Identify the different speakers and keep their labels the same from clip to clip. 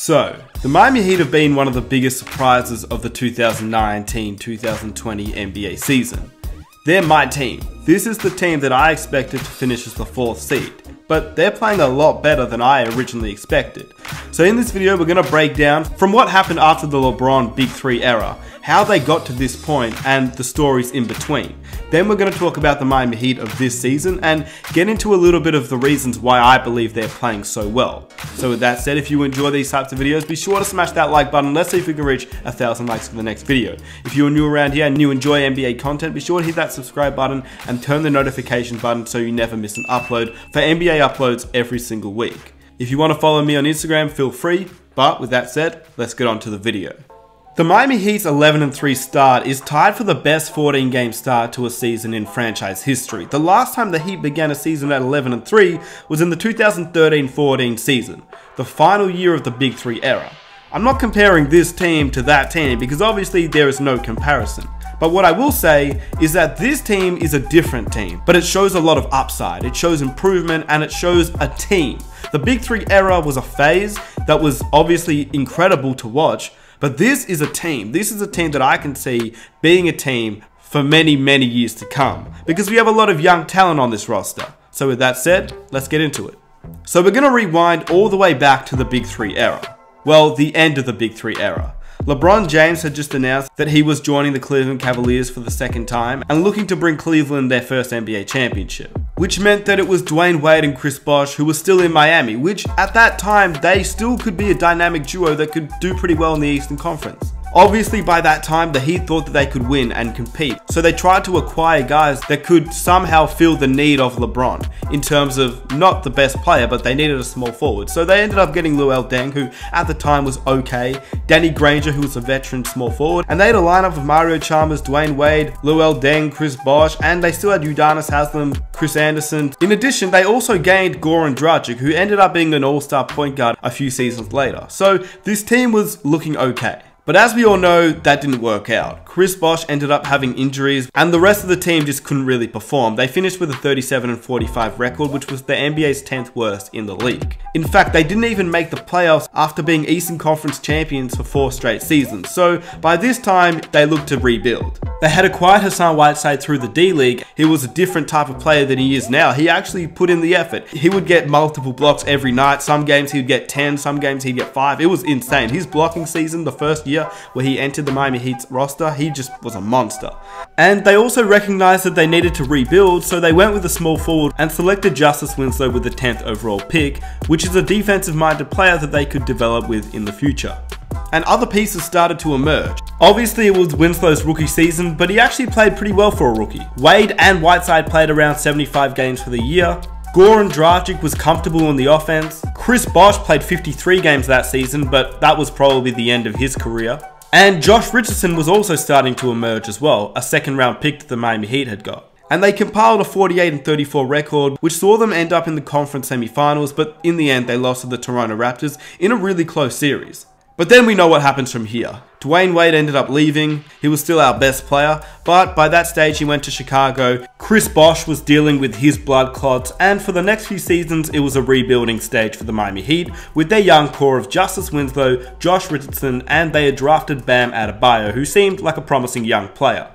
Speaker 1: So, the Miami Heat have been one of the biggest surprises of the 2019-2020 NBA season. They're my team. This is the team that I expected to finish as the fourth seed, but they're playing a lot better than I originally expected. So in this video, we're going to break down from what happened after the LeBron Big 3 era, how they got to this point, and the stories in between. Then we're going to talk about the Miami Heat of this season and get into a little bit of the reasons why I believe they're playing so well. So with that said, if you enjoy these types of videos, be sure to smash that like button. Let's see if we can reach a thousand likes for the next video. If you're new around here and you enjoy NBA content, be sure to hit that subscribe button and turn the notification button so you never miss an upload for NBA uploads every single week. If you want to follow me on Instagram, feel free. But with that said, let's get on to the video. The Miami Heat's 11 and 3 start is tied for the best 14 game start to a season in franchise history. The last time the Heat began a season at 11 and 3 was in the 2013 14 season, the final year of the Big 3 era. I'm not comparing this team to that team because obviously there is no comparison. But what I will say is that this team is a different team, but it shows a lot of upside, it shows improvement, and it shows a team. The Big 3 era was a phase that was obviously incredible to watch, but this is a team. This is a team that I can see being a team for many, many years to come because we have a lot of young talent on this roster. So with that said, let's get into it. So we're going to rewind all the way back to the Big 3 era. Well, the end of the Big 3 era. LeBron James had just announced that he was joining the Cleveland Cavaliers for the second time and looking to bring Cleveland their first NBA championship. Which meant that it was Dwyane Wade and Chris Bosh who were still in Miami, which at that time they still could be a dynamic duo that could do pretty well in the Eastern Conference. Obviously by that time the Heat thought that they could win and compete, so they tried to acquire guys that could somehow fill the need of LeBron in terms of not the best player but they needed a small forward. So they ended up getting Luol Deng who at the time was okay, Danny Granger who was a veteran small forward, and they had a lineup of Mario Chalmers, Dwyane Wade, Luol Deng, Chris Bosh, and they still had Udonis Haslem, Chris Andersen. In addition, they also gained Goran Dragic who ended up being an all-star point guard a few seasons later. So this team was looking okay. But as we all know, that didn't work out. Chris Bosh ended up having injuries and the rest of the team just couldn't really perform. They finished with a 37 and 45 record, which was the NBA's 10th worst in the league. In fact, they didn't even make the playoffs after being Eastern Conference champions for four straight seasons. So by this time, they looked to rebuild. They had acquired Hassan Whiteside through the D-League. He was a different type of player than he is now. He actually put in the effort. He would get multiple blocks every night. Some games he'd get 10, some games he'd get 5. It was insane. His blocking season, the first year, year where he entered the Miami Heat's roster, he just was a monster. And they also recognized that they needed to rebuild, so they went with a small forward and selected Justice Winslow with the 10th overall pick, which is a defensive minded player that they could develop with in the future and other pieces started to emerge. Obviously it was Winslow's rookie season, but he actually played pretty well for a rookie. Wade and Whiteside played around 75 games for the year, Goran Dragic was comfortable in the offense. Chris Bosh played 53 games that season, but that was probably the end of his career. And Josh Richardson was also starting to emerge as well, a second round pick that the Miami Heat had got. And they compiled a 48 and 34 record, which saw them end up in the conference semifinals, but in the end they lost to the Toronto Raptors in a really close series. But then we know what happens from here. Dwyane Wade ended up leaving. He was still our best player, but by that stage he went to Chicago. Chris Bosh was dealing with his blood clots, and for the next few seasons it was a rebuilding stage for the Miami Heat with their young core of Justice Winslow, Josh Richardson, and they had drafted Bam Adebayo, who seemed like a promising young player.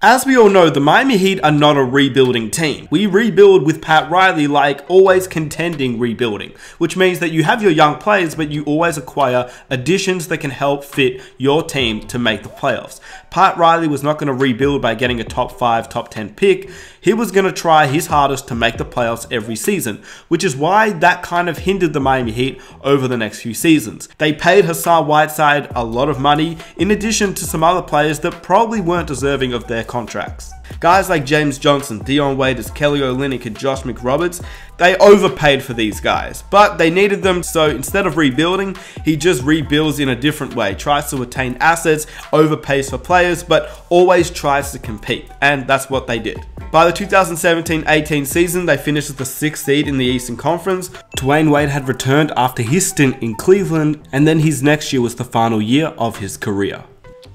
Speaker 1: As we all know, the Miami Heat are not a rebuilding team. We rebuild with Pat Riley like always contending rebuilding, which means that you have your young players, but you always acquire additions that can help fit your team to make the playoffs. Pat Riley was not going to rebuild by getting a top 5, top 10 pick. He was going to try his hardest to make the playoffs every season, which is why that kind of hindered the Miami Heat over the next few seasons. They paid Hassan Whiteside a lot of money, in addition to some other players that probably weren't deserving of their contracts. Guys like James Johnson, Dion Waiters, Kelly Olynyk, and Josh McRoberts, they overpaid for these guys, but they needed them, so instead of rebuilding, he just rebuilds in a different way, tries to attain assets, overpays for players, but always tries to compete, and that's what they did. By the 2017-18 season, they finished as the 6th seed in the Eastern Conference. Dwyane Wade had returned after his stint in Cleveland, and then his next year was the final year of his career.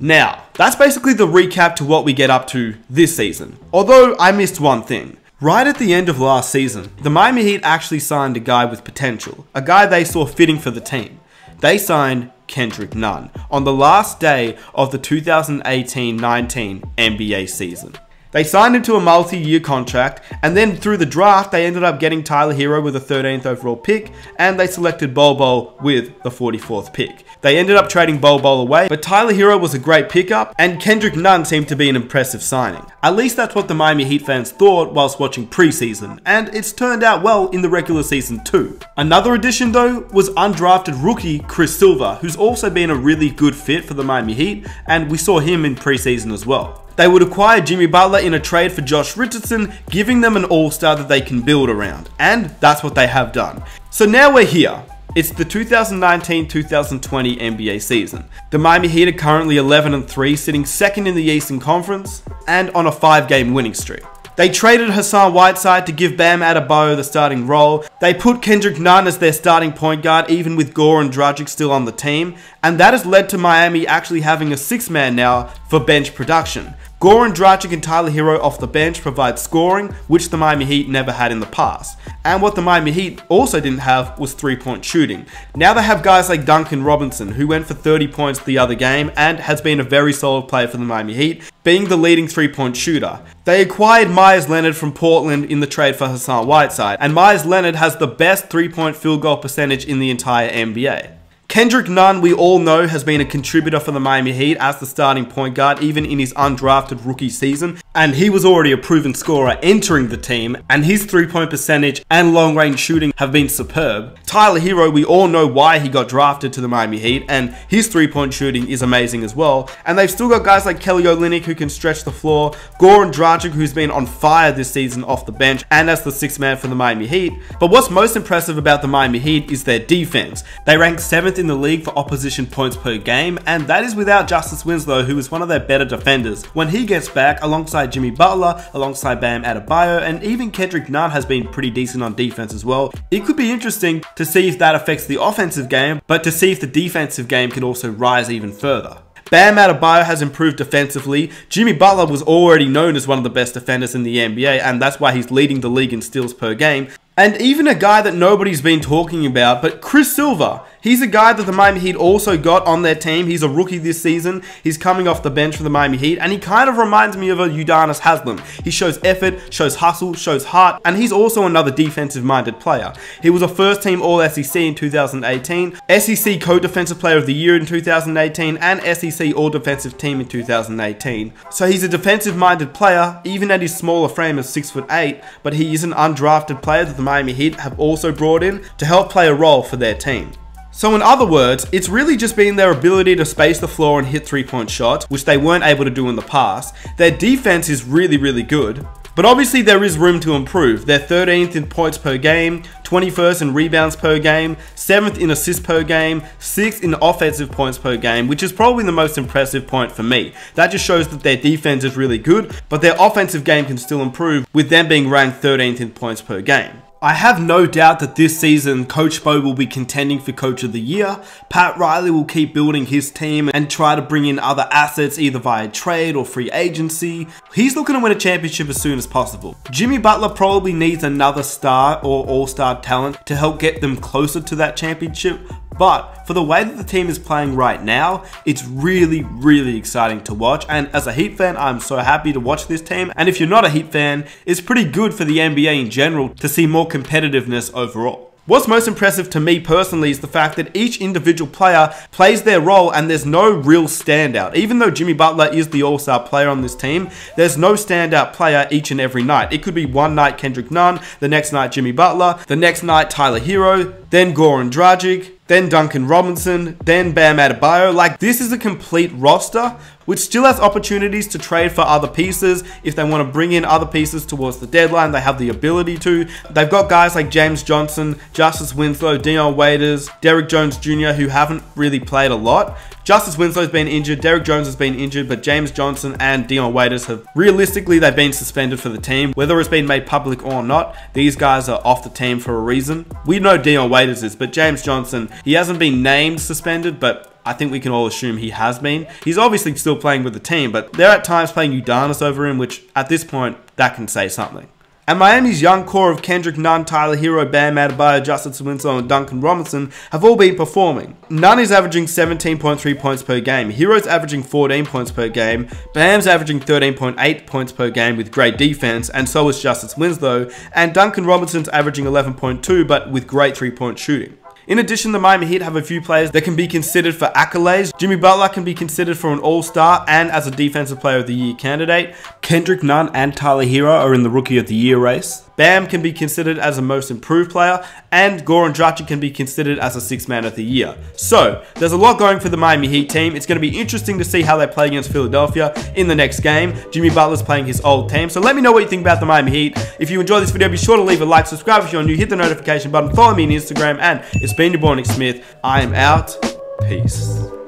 Speaker 1: Now, that's basically the recap to what we get up to this season. Although I missed one thing. Right at the end of last season, the Miami Heat actually signed a guy with potential, a guy they saw fitting for the team. they signed Kendrick Nunn on the last day of the 2018-19 NBA season. They signed him to a multi-year contract, and then through the draft, they ended up getting Tyler Herro with a 13th overall pick, and they selected Bol Bol with the 44th pick. They ended up trading Bol Bol away, but Tyler Herro was a great pickup, and Kendrick Nunn seemed to be an impressive signing. At least that's what the Miami Heat fans thought whilst watching preseason, and it's turned out well in the regular season too. Another addition though was undrafted rookie Chris Silva, who's also been a really good fit for the Miami Heat, and we saw him in preseason as well. They would acquire Jimmy Butler in a trade for Josh Richardson, giving them an all-star that they can build around. And that's what they have done. So now we're here. It's the 2019-2020 NBA season. The Miami Heat are currently 11 and 3, sitting second in the Eastern Conference and on a 5-game winning streak. They traded Hassan Whiteside to give Bam Adebayo the starting role. They put Kendrick Nunn as their starting point guard, even with Goran Dragic still on the team. And that has led to Miami actually having a six man now for bench production. Goran Dragic and Tyler Herro off the bench provide scoring, which the Miami Heat never had in the past. And what the Miami Heat also didn't have was three-point shooting. Now they have guys like Duncan Robinson, who went for 30 points the other game and has been a very solid player for the Miami Heat, being the leading three-point shooter. They acquired Meyers Leonard from Portland in the trade for Hassan Whiteside, and Meyers Leonard has the best three-point field goal percentage in the entire NBA. Kendrick Nunn, we all know, has been a contributor for the Miami Heat as the starting point guard, even in his undrafted rookie season, and he was already a proven scorer entering the team, and his three-point percentage and long-range shooting have been superb. Tyler Herro, we all know why he got drafted to the Miami Heat, and his three-point shooting is amazing as well, and they've still got guys like Kelly Olynyk who can stretch the floor, Goran Dragic who's been on fire this season off the bench, and as the sixth man for the Miami Heat, but what's most impressive about the Miami Heat is their defense. They rank 7th in the league for opposition points per game, and that is without Justice Winslow, who is one of their better defenders. When he gets back, alongside Jimmy Butler, alongside Bam Adebayo, and even Kendrick Nunn has been pretty decent on defense as well. It could be interesting to see if that affects the offensive game, but to see if the defensive game can also rise even further. Bam Adebayo has improved defensively. Jimmy Butler was already known as one of the best defenders in the NBA, and that's why he's leading the league in steals per game. And even a guy that nobody's been talking about, but Chris Silva, he's a guy that the Miami Heat also got on their team. He's a rookie this season. He's coming off the bench for the Miami Heat, and he kind of reminds me of a Udonis Haslem. He shows effort, shows hustle, shows heart, and he's also another defensive-minded player. He was a first-team All-SEC in 2018, SEC Co-Defensive Player of the Year in 2018, and SEC All-Defensive Team in 2018. So he's a defensive-minded player, even at his smaller frame of 6'8", but he is an undrafted player that the Miami Heat have also brought in to help play a role for their team. So in other words, it's really just been their ability to space the floor and hit three-point shots, which they weren't able to do in the past. Their defense is really, really good. But obviously there is room to improve. They're 13th in points per game, 21st in rebounds per game, 7th in assists per game, 6th in offensive points per game, which is probably the most impressive point for me. That just shows that their defense is really good, but their offensive game can still improve with them being ranked 13th in points per game. I have no doubt that this season Coach Spo will be contending for Coach of the Year. Pat Riley will keep building his team and try to bring in other assets either via trade or free agency. He's looking to win a championship as soon as possible. Jimmy Butler probably needs another star or all-star talent to help get them closer to that championship, but for the way that the team is playing right now, it's really, really exciting to watch. And as a Heat fan, I'm so happy to watch this team. And if you're not a Heat fan, it's pretty good for the NBA in general to see more competitiveness overall. What's most impressive to me personally is the fact that each individual player plays their role and there's no real standout. Even though Jimmy Butler is the all-star player on this team, there's no standout player each and every night. It could be one night Kendrick Nunn, the next night Jimmy Butler, the next night Tyler Herro, then Goran Dragic, then Duncan Robinson, then Bam Adebayo. Like, this is a complete roster, which still has opportunities to trade for other pieces. If they want to bring in other pieces towards the deadline, they have the ability to. They've got guys like James Johnson, Justice Winslow, Dion Waiters, Derrick Jones Jr., who haven't really played a lot. Justice Winslow's been injured, Derrick Jones has been injured, but James Johnson and Dion Waiters have realistically they've been suspended for the team. Whether it's been made public or not, these guys are off the team for a reason. We know Dion Waiters is, but James Johnson, he hasn't been named suspended, but I think we can all assume he has been. He's obviously still playing with the team, but they're at times playing Udonis over him, which at this point, that can say something. And Miami's young core of Kendrick Nunn, Tyler Herro, Bam Adebayo, Justice Winslow, and Duncan Robinson have all been performing. Nunn is averaging 17.3 points per game, Herro's averaging 14 points per game, Bam's averaging 13.8 points per game with great defense, and so is Justice Winslow, and Duncan Robinson's averaging 11.2 but with great three point shooting. In addition, the Miami Heat have a few players that can be considered for accolades. Jimmy Butler can be considered for an all-star and as a defensive player of the year candidate. Kendrick Nunn and Tyler Herro are in the rookie of the year race. Bam can be considered as a most improved player, and Goran Dragic can be considered as a six man of the year. So, there's a lot going for the Miami Heat team. It's going to be interesting to see how they play against Philadelphia in the next game. Jimmy Butler's playing his old team. So let me know what you think about the Miami Heat. If you enjoyed this video, be sure to leave a like, subscribe if you're new, hit the notification button, follow me on Instagram, and it's been your boy Nick Smith. I am out. Peace.